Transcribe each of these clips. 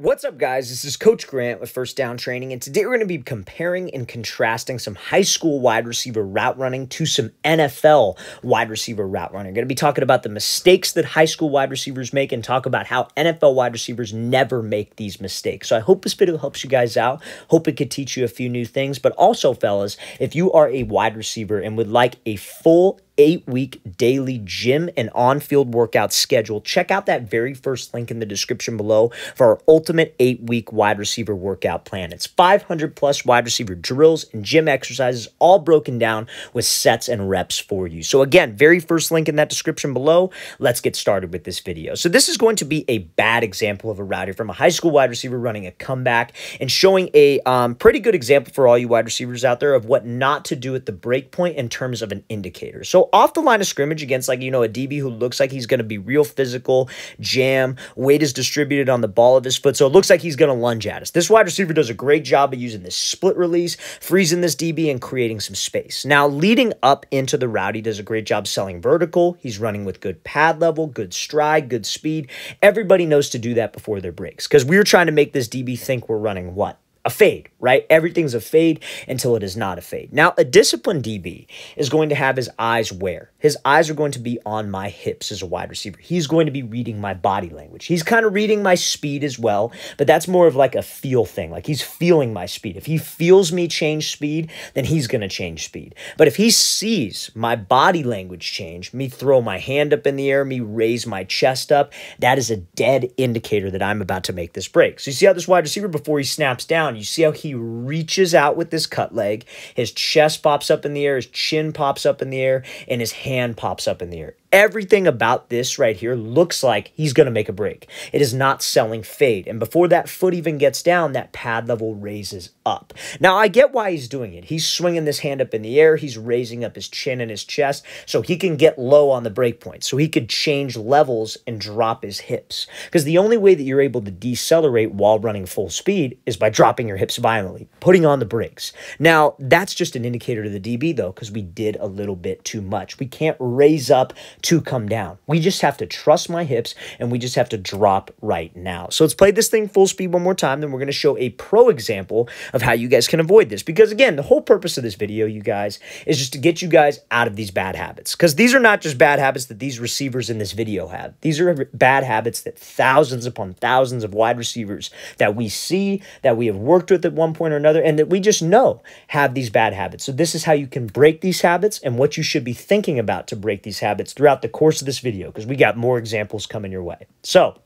What's up, guys? This is Coach Grant with First Down Training, and today we're going to be comparing and contrasting some high school wide receiver route running to some NFL wide receiver route running. We're going to be talking about the mistakes that high school wide receivers make and talk about how NFL wide receivers never make these mistakes. So I hope this video helps you guys out. Hope it could teach you a few new things. But also, fellas, if you are a wide receiver and would like a full eight week daily gym and on field workout schedule, check out that very first link in the description below for our ultimate eight week wide receiver workout plan. It's 500 plus wide receiver drills and gym exercises, all broken down with sets and reps for you. So, again, very first link in that description below. Let's get started with this video. So, this is going to be a bad example of a route from a high school wide receiver running a comeback and showing a um, pretty good example for all you wide receivers out there of what not to do at the break point in terms of an indicator. So, off the line of scrimmage against like, you know, a DB who looks like he's going to be real physical, jam, weight is distributed on the ball of his foot. So it looks like he's going to lunge at us. This wide receiver does a great job of using this split release, freezing this DB and creating some space. Now, leading up into the route, he does a great job selling vertical. He's running with good pad level, good stride, good speed. Everybody knows to do that before their breaks because we we're trying to make this DB think we're running what? A fade, right? Everything's a fade until it is not a fade. Now, a disciplined DB is going to have his eyes where? His eyes are going to be on my hips as a wide receiver. He's going to be reading my body language. He's kind of reading my speed as well, but that's more of like a feel thing. Like he's feeling my speed. If he feels me change speed, then he's going to change speed. But if he sees my body language change, me throw my hand up in the air, me raise my chest up, that is a dead indicator that I'm about to make this break. So you see how this wide receiver, before he snaps down, you see how he reaches out with this cut leg, his chest pops up in the air, his chin pops up in the air, and his hand pops up in the air. Everything about this right here looks like he's going to make a break. It is not selling fade. And before that foot even gets down, that pad level raises up. Now, I get why he's doing it. He's swinging this hand up in the air. He's raising up his chin and his chest so he can get low on the break point. So he could change levels and drop his hips. Because the only way that you're able to decelerate while running full speed is by dropping your hips violently, putting on the brakes. Now, that's just an indicator to the DB, though, because we did a little bit too much. We can't raise up to come down. We just have to trust my hips and we just have to drop right now. So let's play this thing full speed one more time. Then we're going to show a pro example of how you guys can avoid this. Because again, the whole purpose of this video, you guys, is just to get you guys out of these bad habits. Because these are not just bad habits that these receivers in this video have. These are bad habits that thousands upon thousands of wide receivers that we see, that we have worked with at one point or another, and that we just know have these bad habits. So this is how you can break these habits and what you should be thinking about to break these habits throughout throughout the course of this video because we got more examples coming your way. So,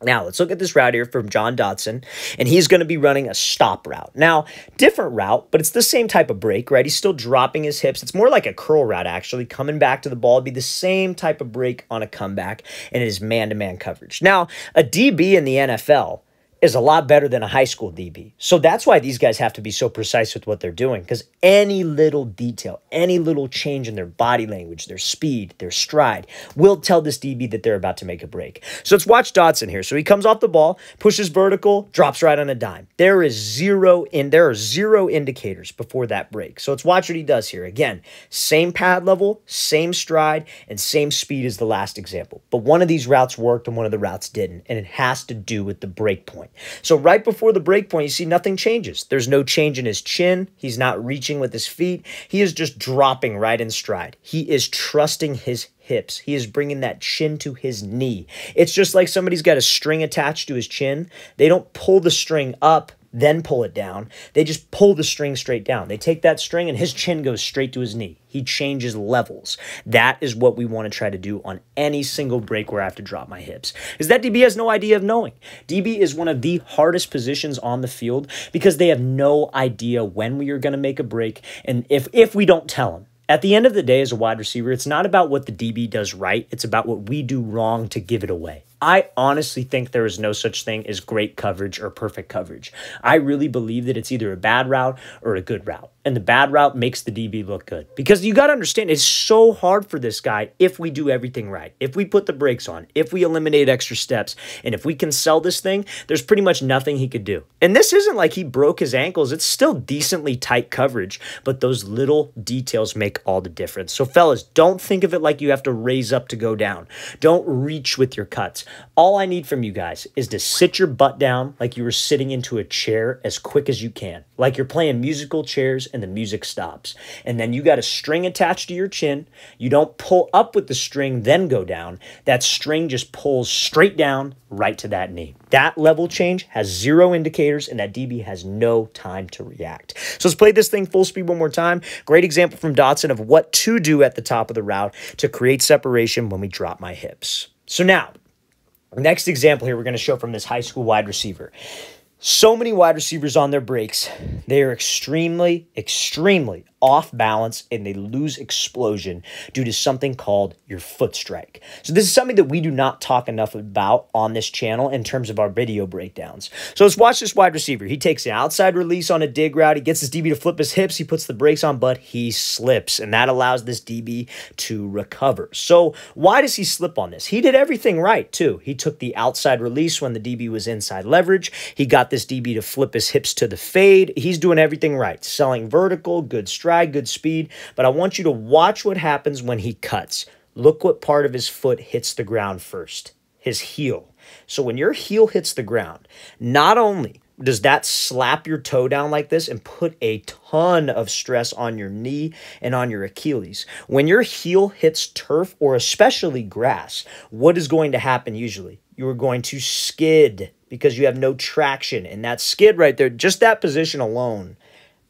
now, let's look at this route here from Jahan Dotson, and he's going to be running a stop route. Now, different route, but it's the same type of break, right? He's still dropping his hips. It's more like a curl route, actually, coming back to the ball. It'd be the same type of break on a comeback, and it is man-to-man -man coverage. Now, a DB in the NFL is a lot better than a high school DB. So that's why these guys have to be so precise with what they're doing because any little detail, any little change in their body language, their speed, their stride will tell this DB that they're about to make a break. So let's watch Dotson here. So he comes off the ball, pushes vertical, drops right on a dime. There is zero in there are zero indicators before that break. So let's watch what he does here. Again, same pad level, same stride, and same speed as the last example. But one of these routes worked and one of the routes didn't, and it has to do with the break point So right before the break point, you see nothing changes. There's no change in his chin. He's not reaching with his feet. He is just dropping right in stride. He is trusting his hips. He is bringing that chin to his knee. It's just like somebody's got a string attached to his chin. They don't pull the string up then pull it down. They just pull the string straight down. They take that string and his chin goes straight to his knee. He changes levels. That is what we want to try to do on any single break where I have to drop my hips. Is that DB has no idea of knowing. DB is one of the hardest positions on the field because they have no idea when we are going to make a break and if if we don't tell them. At the end of the day, as a wide receiver, it's not about what the DB does right, it's about what we do wrong to give it away. I honestly think there is no such thing as great coverage or perfect coverage. I really believe that it's either a bad route or a good route. And the bad route makes the DB look good. Because you got to understand, it's so hard for this guy if we do everything right. If we put the brakes on, if we eliminate extra steps, and if we can sell this thing, there's pretty much nothing he could do. And this isn't like he broke his ankles. It's still decently tight coverage, but those little details make all the difference. So fellas, don't think of it like you have to raise up to go down. Don't reach with your cuts. All I need from you guys is to sit your butt down like you were sitting into a chair as quick as you can, like you're playing musical chairs and the music stops. And then you got a string attached to your chin. You don't pull up with the string, then go down. That string just pulls straight down right to that knee. That level change has zero indicators and that DB has no time to react. So let's play this thing full speed one more time. Great example from Dotson of what to do at the top of the route to create separation when we drop my hips. So now, next example here we're going to show from this high school wide receiver. So many wide receivers on their breaks. They are extremely, extremely off balance and they lose explosion due to something called your foot strike. So this is something that we do not talk enough about on this channel in terms of our video breakdowns. So let's watch this wide receiver. He takes an outside release on a dig route. He gets his DB to flip his hips. He puts the brakes on, but he slips and that allows this DB to recover. So why does he slip on this? He did everything right too. He took the outside release when the DB was inside leverage. He got this DB to flip his hips to the fade. He's doing everything right. Selling vertical, good stride, good speed, but I want you to watch what happens when he cuts. Look what part of his foot hits the ground first his heel. So when your heel hits the ground, not only does that slap your toe down like this and put a ton of stress on your knee and on your Achilles. When your heel hits turf or especially grass, what is going to happen usually? You are going to skid because you have no traction. And that skid right there, just that position alone,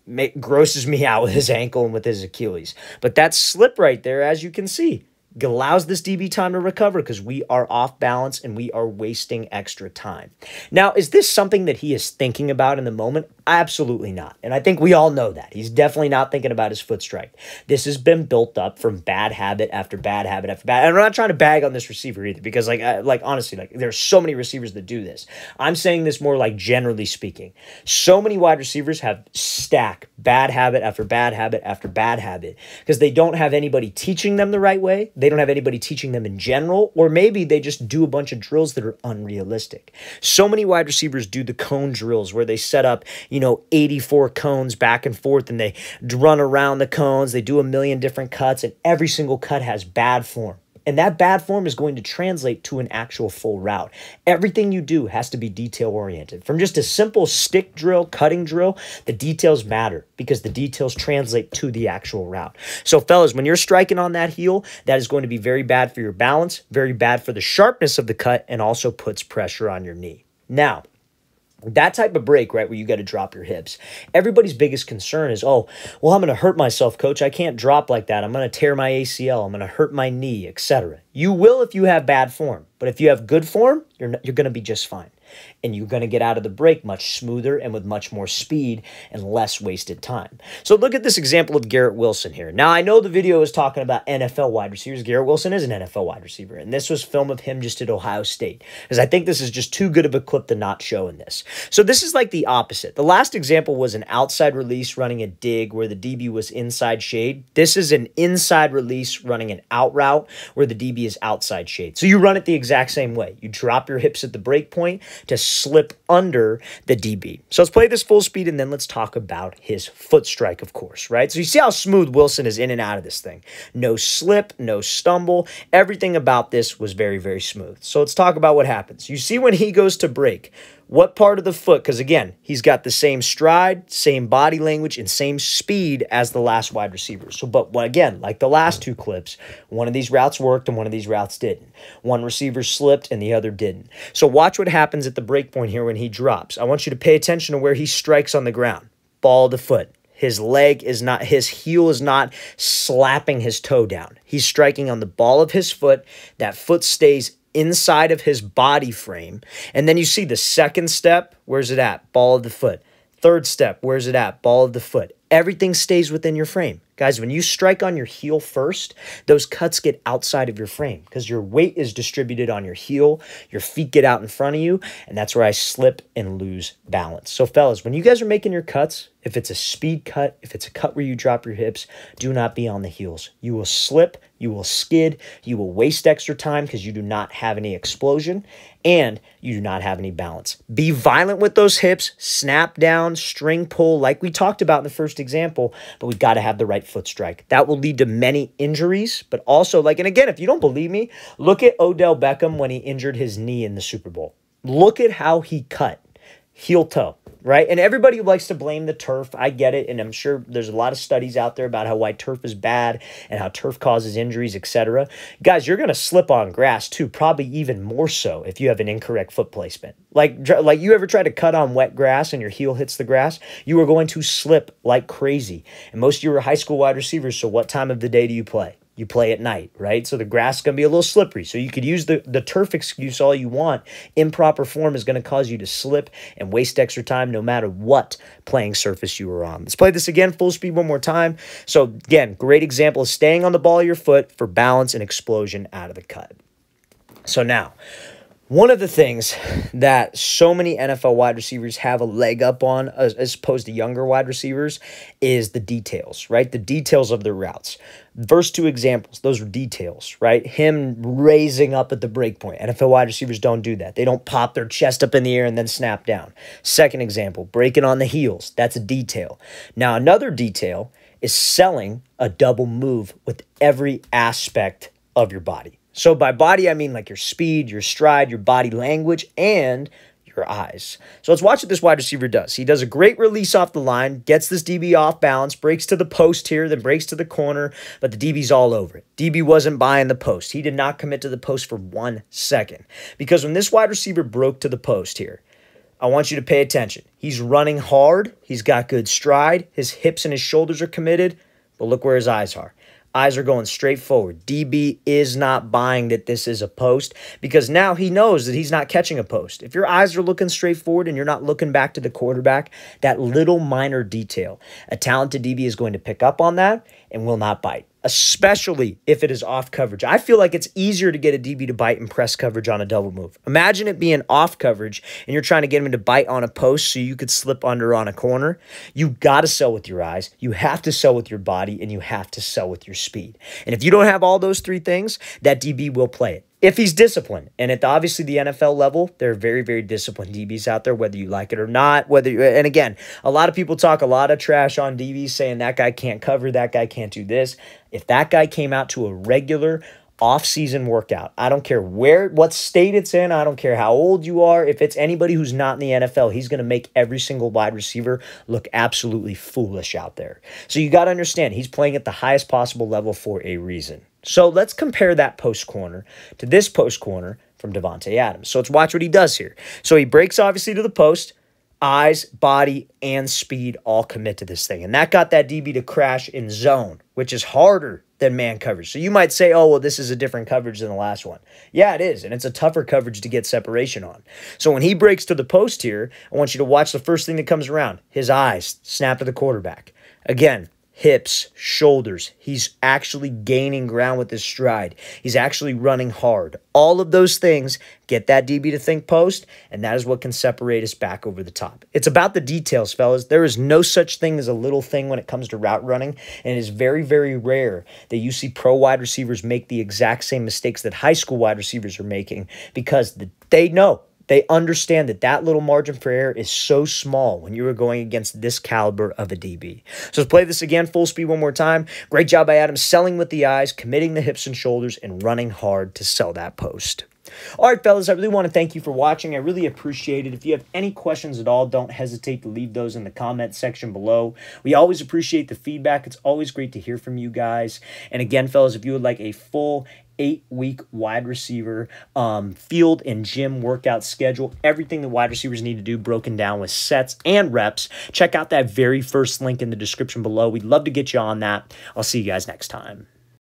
make, grosses me out with his ankle and with his Achilles. But that slip right there, as you can see, allows this DB time to recover because we are off balance and we are wasting extra time. Now, is this something that he is thinking about in the moment? Absolutely not. And I think we all know that. He's definitely not thinking about his foot strike. This has been built up from bad habit after bad habit after bad. And I'm not trying to bag on this receiver either because like I, like honestly, like there's so many receivers that do this. I'm saying this more like generally speaking. So many wide receivers have stack bad habit after bad habit after bad habit because they don't have anybody teaching them the right way. They don't have anybody teaching them in general or maybe they just do a bunch of drills that are unrealistic. So many wide receivers do the cone drills where they set up, you you know, 84 cones back and forth and they run around the cones. They do a million different cuts and every single cut has bad form. And that bad form is going to translate to an actual full route. Everything you do has to be detail oriented. From just a simple stick drill, cutting drill, the details matter because the details translate to the actual route. So, fellas, when you're striking on that heel, that is going to be very bad for your balance, very bad for the sharpness of the cut, and also puts pressure on your knee. Now, that type of break, right, where you got to drop your hips. Everybody's biggest concern is, oh, well, I'm going to hurt myself, coach. I can't drop like that. I'm going to tear my ACL. I'm going to hurt my knee, etc. You will if you have bad form, but if you have good form, you're, you're going to be just fine and you're going to get out of the break much smoother and with much more speed and less wasted time. So look at this example of Garrett Wilson here. Now, I know the video is talking about NFL wide receivers. Garrett Wilson is an NFL wide receiver, and this was film of him just at Ohio State, because I think this is just too good of a clip to not show in this. So this is like the opposite. The last example was an outside release running a dig where the DB was inside shade. This is an inside release running an out route where the DB is outside shade. So you run it the exact same way. You drop your hips at the break point to slip under the DB. So let's play this full speed and then let's talk about his foot strike, of course, right? So you see how smooth Wilson is in and out of this thing. No slip, no stumble. Everything about this was very, very smooth. So let's talk about what happens. You see when he goes to break, what part of the foot? Because again, he's got the same stride, same body language, and same speed as the last wide receiver. So, but again, like the last two clips, one of these routes worked and one of these routes didn't. One receiver slipped and the other didn't. So, watch what happens at the break point here when he drops. I want you to pay attention to where he strikes on the ground. Ball the foot. His leg is not, his heel is not slapping his toe down. He's striking on the ball of his foot. That foot stays inside of his body frame. And then you see the second step, where's it at? Ball of the foot. Third step, where's it at? Ball of the foot. Everything stays within your frame. Guys, when you strike on your heel first, those cuts get outside of your frame because your weight is distributed on your heel, your feet get out in front of you, and that's where I slip and lose balance. So, fellas, when you guys are making your cuts, if it's a speed cut, if it's a cut where you drop your hips, do not be on the heels. You will slip, you will skid, you will waste extra time because you do not have any explosion and you do not have any balance. Be violent with those hips, snap down, string pull, like we talked about in the first example, but we've got to have the right foot strike. That will lead to many injuries, but also, like, and again, if you don't believe me, look at Odell Beckham when he injured his knee in the Super Bowl. Look at how he cut heel toe right? And everybody likes to blame the turf. I get it, and I'm sure there's a lot of studies out there about how why turf is bad and how turf causes injuries, etc. Guys, you're going to slip on grass too, probably even more so if you have an incorrect foot placement. Like like you ever try to cut on wet grass and your heel hits the grass, you are going to slip like crazy. And most of you are high school wide receivers, so what time of the day do you play? You play at night, right? So the grass is going to be a little slippery. So you could use the, the turf excuse all you want. Improper form is going to cause you to slip and waste extra time no matter what playing surface you were on. Let's play this again, full speed one more time. So again, great example of staying on the ball of your foot for balance and explosion out of the cut. So now, one of the things that so many NFL wide receivers have a leg up on, as, as, opposed to younger wide receivers, is the details, right? The details of their routes. First two examples, those are details, right? Him raising up at the break point. NFL wide receivers don't do that. They don't pop their chest up in the air and then snap down. Second example, breaking on the heels. That's a detail. Now, another detail is selling a double move with every aspect of your body. So by body, I mean like your speed, your stride, your body language, and your eyes. So let's watch what this wide receiver does. He does a great release off the line, gets this DB off balance, breaks to the post here, then breaks to the corner, but the DB's all over it. DB wasn't buying the post. He did not commit to the post for one second. Because when this wide receiver broke to the post here, I want you to pay attention. He's running hard. He's got good stride. His hips and his shoulders are committed, but look where his eyes are. Eyes are going straight forward. DB is not buying that this is a post because now he knows that he's not catching a post. If your eyes are looking straight forward and you're not looking back to the quarterback, that little minor detail, a talented DB is going to pick up on that and will not bite especially if it is off coverage. I feel like it's easier to get a DB to bite in press coverage on a double move. Imagine it being off coverage and you're trying to get him to bite on a post so you could slip under on a corner. You got to sell with your eyes, you have to sell with your body, and you have to sell with your speed. And if you don't have all those three things, that DB will play it if he's disciplined. And at the, obviously the NFL level, there are very, very disciplined DBs out there, whether you like it or not. Whether you, and again, a lot of people talk a lot of trash on DBs saying that guy can't cover, that guy can't do this. If that guy came out to a regular off-season workout, I don't care where, what state it's in, I don't care how old you are. If it's anybody who's not in the NFL, he's going to make every single wide receiver look absolutely foolish out there. So you got to understand, he's playing at the highest possible level for a reason. So let's compare that post corner to this post corner from Davante Adams. So let's watch what he does here. So he breaks obviously to the post. Eyes, body, and speed all commit to this thing. And that got that DB to crash in zone, which is harder than man coverage. So you might say, oh, well, this is a different coverage than the last one. Yeah, it is. And it's a tougher coverage to get separation on. So when he breaks to the post here, I want you to watch the first thing that comes around his eyes snap to the quarterback. Again, hips, shoulders. He's actually gaining ground with his stride. He's actually running hard. All of those things get that DB to think post, and that is what can separate us back over the top. It's about the details, fellas. There is no such thing as a little thing when it comes to route running, and it is very, very rare that you see pro wide receivers make the exact same mistakes that high school wide receivers are making because they know they understand that that little margin for error is so small when you are going against this caliber of a DB. So let's play this again, full speed one more time. Great job by Adam selling with the eyes, committing the hips and shoulders, and running hard to sell that post. All right, fellas, I really want to thank you for watching. I really appreciate it. If you have any questions at all, don't hesitate to leave those in the comment section below. We always appreciate the feedback. It's always great to hear from you guys. And again, fellas, if you would like a full eight week wide receiver um, field and gym workout schedule. Everything the wide receivers need to do broken down with sets and reps. Check out that very first link in the description below. We'd love to get you on that. I'll see you guys next time.